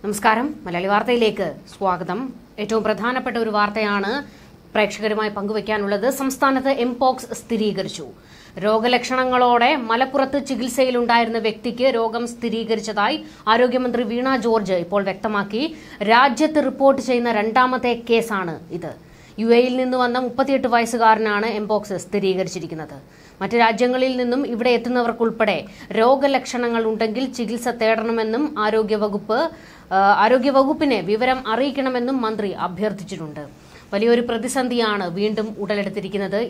നമസ്കാരം. മലയാളി വാർത്തയിലേക്ക് സ്വാഗതം. ഏറ്റവും പ്രധാനപ്പെട്ട ഒരു വാർത്തയാണ് പ്രേക്ഷകരുമായി പങ്കുവയ്ക്കാനുള്ളത്. സംസ്ഥാനത്ത് എംപോക്സ് സ്ഥിരീകരിച്ചു. രോഗലക്ഷണങ്ങളോടെ മലപ്പുറത്ത് ചികിത്സയിലുണ്ടായിരുന്ന വ്യക്തിക്ക് രോഗം സ്ഥിരീകരിച്ചതായി ആരോഗ്യമന്ത്രി വീണ ജോർജ് ഇപ്പോൾ വ്യക്തമാക്കി. രാജ്യത്ത് റിപ്പോർട്ട് ചെയ്യുന്ന രണ്ടാമത്തെ കേസാണ് ഇത്. യു എയിൽ നിന്ന് വന്ന മുപ്പത്തിയെട്ട് വയസ്സുകാരനാണ് എംപോക്സ് സ്ഥിരീകരിച്ചിരിക്കുന്നത്. മറ്റ് രാജ്യങ്ങളിൽ നിന്നും ഇവിടെ എത്തുന്നവർക്കുൾപ്പെടെ രോഗലക്ഷണങ്ങൾ ഉണ്ടെങ്കിൽ ചികിത്സ തേടണമെന്നും ആരോഗ്യവകുപ്പ് ആരോഗ്യവകുപ്പിനെ വിവരം അറിയിക്കണമെന്നും മന്ത്രി അഭ്യർത്ഥിച്ചിട്ടുണ്ട്. വലിയൊരു പ്രതിസന്ധിയാണ് വീണ്ടും ഉടലെടുത്തിരിക്കുന്നത്.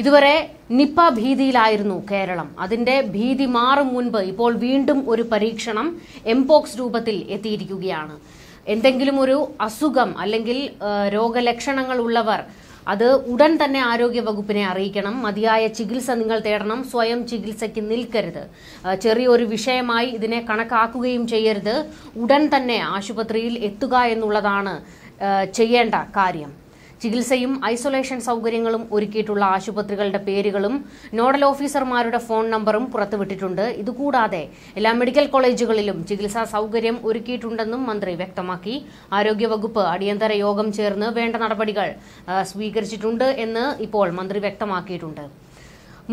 ഇതുവരെ നിപ്പ ഭീതിയിലായിരുന്നു കേരളം. അതിന്റെ ഭീതി മാറും മുൻപ് ഇപ്പോൾ വീണ്ടും ഒരു പരീക്ഷണം എംപോക്സ് രൂപത്തിൽ എത്തിയിരിക്കുകയാണ്. എന്തെങ്കിലും ഒരു അസുഖം അല്ലെങ്കിൽ രോഗലക്ഷണങ്ങൾ ഉള്ളവർ അത് ഉടൻ തന്നെ ആരോഗ്യ വകുപ്പിനെ അറിയിക്കണം. മതിയായ ചികിത്സ നിങ്ങൾ തേടണം. സ്വയം ചികിത്സയ്ക്ക് നിൽക്കരുത്. ചെറിയൊരു വിഷയമായി ഇതിനെ കണക്കാക്കുകയും ചെയ്യരുത്. ഉടൻ തന്നെ ആശുപത്രിയിൽ എത്തുക എന്നുള്ളതാണ് ചെയ്യേണ്ട കാര്യം. ചികിത്സയും ഐസൊലേഷൻ സൗകര്യങ്ങളും ഒരുക്കിയിട്ടുള്ള ആശുപത്രികളുടെ പേരുകളും നോഡൽ ഓഫീസർമാരുടെ ഫോൺ നമ്പറും പുറത്തുവിട്ടിട്ടുണ്ട്. ഇതുകൂടാതെ എല്ലാ മെഡിക്കൽ കോളേജുകളിലും ചികിത്സാ സൗകര്യം ഒരുക്കിയിട്ടുണ്ടെന്നും മന്ത്രി വ്യക്തമാക്കി. ആരോഗ്യവകുപ്പ് അടിയന്തര യോഗം ചേർന്ന് വേണ്ട നടപടികൾ സ്വീകരിച്ചിട്ടുണ്ട് എന്ന് ഇപ്പോൾ മന്ത്രി വ്യക്തമാക്കിയിട്ടുണ്ട്.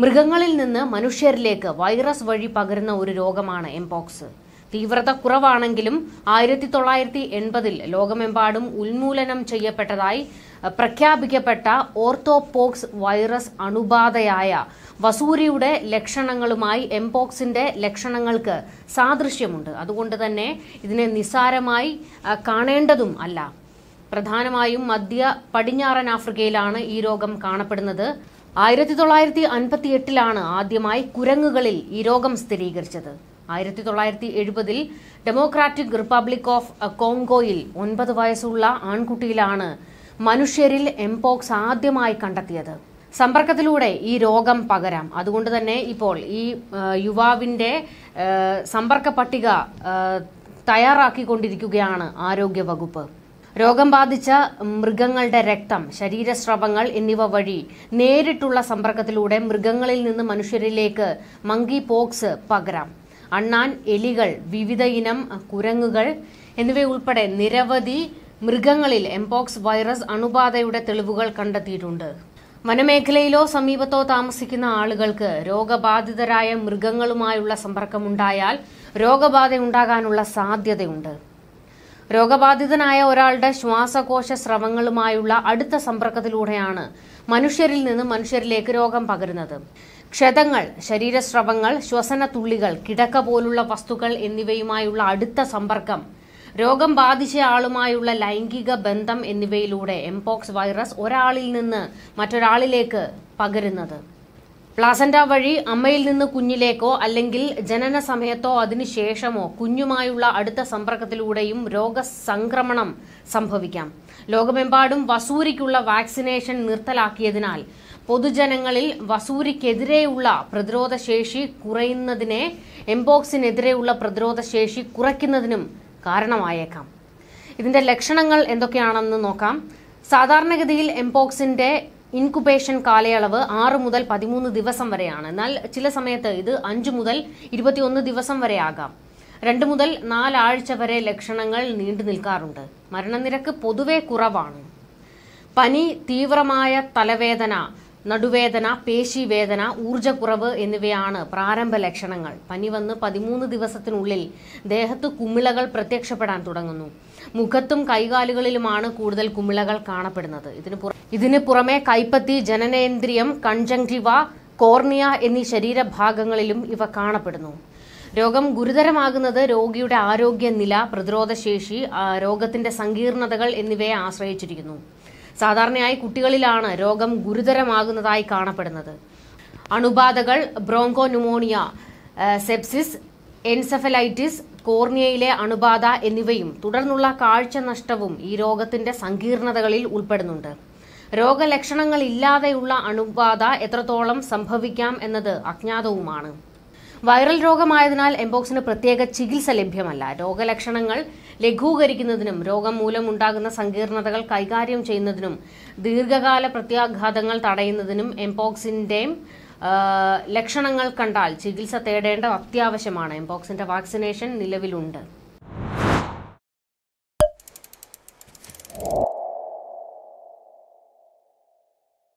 മൃഗങ്ങളിൽ നിന്ന് മനുഷ്യരിലേക്ക് വൈറസ് വഴി പകരുന്ന ഒരു രോഗമാണ് എംപോക്സ്. തീവ്രത കുറവാണെങ്കിലും ആയിരത്തി തൊള്ളായിരത്തി എൺപതിൽ ലോകമെമ്പാടും ഉന്മൂലനം ചെയ്യപ്പെട്ടതായി പ്രഖ്യാപിക്കപ്പെട്ട ഓർത്തോപോക്സ് വൈറസ് അണുബാധയായ വസൂരിയുടെ ലക്ഷണങ്ങളുമായി എംപോക്സിന്റെ ലക്ഷണങ്ങൾക്ക് സാദൃശ്യമുണ്ട്. അതുകൊണ്ട് തന്നെ ഇതിനെ നിസ്സാരമായി കാണേണ്ടതും അല്ല. പ്രധാനമായും മധ്യ പടിഞ്ഞാറൻ ആഫ്രിക്കയിലാണ് ഈ രോഗം കാണപ്പെടുന്നത്. ആയിരത്തി തൊള്ളായിരത്തി അൻപത്തി എട്ടിലാണ് ആദ്യമായി കുരങ്ങുകളിൽ ഈ രോഗം സ്ഥിരീകരിച്ചത്. ആയിരത്തി തൊള്ളായിരത്തി എഴുപതിൽ ഡെമോക്രാറ്റിക് റിപ്പബ്ലിക് ഓഫ് കോങ്കോയിൽ ഒൻപത് വയസ്സുള്ള ആൺകുട്ടിയിലാണ് മനുഷ്യരിൽ എംപോക്സ് ആദ്യമായി കണ്ടെത്തിയത്. സമ്പർക്കത്തിലൂടെ ഈ രോഗം പകരാം. അതുകൊണ്ട് തന്നെ ഇപ്പോൾ ഈ യുവാവിന്റെ സമ്പർക്ക പട്ടിക തയ്യാറാക്കിക്കൊണ്ടിരിക്കുകയാണ് ആരോഗ്യ വകുപ്പ് രോഗം ബാധിച്ച മൃഗങ്ങളുടെ രക്തം ശരീരസ്രവങ്ങൾ എന്നിവ വഴി നേരിട്ടുള്ള സമ്പർക്കത്തിലൂടെ മൃഗങ്ങളിൽ നിന്ന് മനുഷ്യരിലേക്ക് മങ്കി പോക്സ് പകരാം. അണ്ണാൻ എലികൾ വിവിധ ഇനം കുരങ്ങുകൾ എന്നിവയുൾപ്പെടെ നിരവധി മൃഗങ്ങളിൽ എംപോക്സ് വൈറസ് അണുബാധയുടെ തെളിവുകൾ കണ്ടെത്തിയിട്ടുണ്ട്. വനമേഖലയിലോ സമീപത്തോ താമസിക്കുന്ന ആളുകൾക്ക് രോഗബാധിതരായ മൃഗങ്ങളുമായുള്ള സമ്പർക്കമുണ്ടായാൽ രോഗബാധ ഉണ്ടാകാനുള്ള സാധ്യതയുണ്ട്. രോഗബാധിതനായ ഒരാളുടെ ശ്വാസകോശ സ്രവങ്ങളുമായുള്ള അടുത്ത സമ്പർക്കത്തിലൂടെയാണ് മനുഷ്യരിൽ നിന്ന് മനുഷ്യരിലേക്ക് രോഗം പകരുന്നത്. ക്ഷതങ്ങൾ ശരീരസ്രവങ്ങൾ ശ്വസന തുള്ളികൾ കിടക്ക പോലുള്ള വസ്തുക്കൾ എന്നിവയുമായുള്ള അടുത്ത സമ്പർക്കം രോഗം ബാധിച്ച ആളുമായുള്ള ലൈംഗിക ബന്ധം എന്നിവയിലൂടെ എംപോക്സ് വൈറസ് ഒരാളിൽ നിന്ന് മറ്റൊരാളിലേക്ക് പകരുന്നത്. പ്ലാസന്റ വഴി അമ്മയിൽ നിന്ന് കുഞ്ഞിലേക്കോ അല്ലെങ്കിൽ ജനന സമയത്തോ അതിനുശേഷമോ കുഞ്ഞുമായുള്ള അടുത്ത സമ്പർക്കത്തിലൂടെയും രോഗസംക്രമണം സംഭവിക്കാം. ലോകമെമ്പാടും വസൂരിക്കുള്ള വാക്സിനേഷൻ നിർത്തലാക്കിയതിനാൽ പൊതുജനങ്ങളിൽ വസൂരിക്കെതിരെയുള്ള പ്രതിരോധശേഷി കുറയുന്നതിനെ എംപോക്സിനെതിരെയുള്ള പ്രതിരോധശേഷി കുറയ്ക്കുന്നതിനും കാരണമായേക്കാം. ഇതിന്റെ ലക്ഷണങ്ങൾ എന്തൊക്കെയാണെന്ന് നോക്കാം. സാധാരണഗതിയിൽ എംപോക്സിന്റെ ഇൻകുബേഷൻ കാലയളവ് ആറ് മുതൽ പതിമൂന്ന് ദിവസം വരെയാണ്. എന്നാൽ ചില സമയത്ത് ഇത് അഞ്ച് മുതൽ ഇരുപത്തിയൊന്ന് ദിവസം വരെ ആകാം. രണ്ട് മുതൽ നാലാഴ്ച വരെ ലക്ഷണങ്ങൾ നീണ്ടു നിൽക്കാറുണ്ട്. മരണനിരക്ക് പൊതുവെ കുറവാണ്. പനി തീവ്രമായ തലവേദന നടുവേദന പേശിവേദന ഊർജക്കുറവ് എന്നിവയാണ് പ്രാരംഭ ലക്ഷണങ്ങൾ. പനി വന്ന് പതിമൂന്ന് ദിവസത്തിനുള്ളിൽ ദേഹത്ത് കുമിളകൾ പ്രത്യക്ഷപ്പെടാൻ തുടങ്ങുന്നു. മുഖത്തും കൈകാലുകളിലുമാണ് കൂടുതൽ കുമിളകൾ കാണപ്പെടുന്നത്. ഇതിന് ഇതിന് പുറമെ കൈപ്പത്തി ജനനേന്ദ്രിയം കൺജങ്ക്റ്റിവ കോർണിയ എന്നീ ശരീരഭാഗങ്ങളിലും ഇവ കാണപ്പെടുന്നു. രോഗം ഗുരുതരമാകുന്നത് രോഗിയുടെ ആരോഗ്യനില പ്രതിരോധശേഷി രോഗത്തിന്റെ സങ്കീർണതകൾ എന്നിവയെ ആശ്രയിച്ചിരിക്കുന്നു. സാധാരണയായി കുട്ടികളിലാണ് രോഗം ഗുരുതരമാകുന്നതായി കാണപ്പെടുന്നത്. അണുബാധകൾ ബ്രോങ്കോ ന്യൂമോണിയ സെപ്സിസ് എൻസെഫലൈറ്റിസ് കോർണിയയിലെ അണുബാധ എന്നിവയും തുടർന്നുള്ള കാഴ്ച നഷ്ടവും ഈ രോഗത്തിന്റെ സങ്കീർണതകളിൽ ഉൾപ്പെടുന്നുണ്ട്. രോഗലക്ഷണങ്ങൾ ഇല്ലാതെയുള്ള അണുബാധ എത്രത്തോളം സംഭവിക്കാം എന്നത് അജ്ഞാതവുമാണ്. വൈറൽ രോഗമായതിനാൽ എംബോക്സിന് പ്രത്യേക ചികിത്സ ലഭ്യമല്ല. രോഗലക്ഷണങ്ങൾ ലഘൂകരിക്കുന്നതിനും രോഗം മൂലമുണ്ടാകുന്ന സങ്കീർണതകൾ കൈകാര്യം ചെയ്യുന്നതിനും ദീർഘകാല പ്രത്യാഘാതങ്ങൾ തടയുന്നതിനും എംപോക്സിന്റെ ലക്ഷണങ്ങൾ കണ്ടാൽ ചികിത്സ തേടേണ്ട അത്യാവശ്യമാണ്. എംപോക്സിന്റെ വാക്സിനേഷൻ നിലവിലുണ്ട്.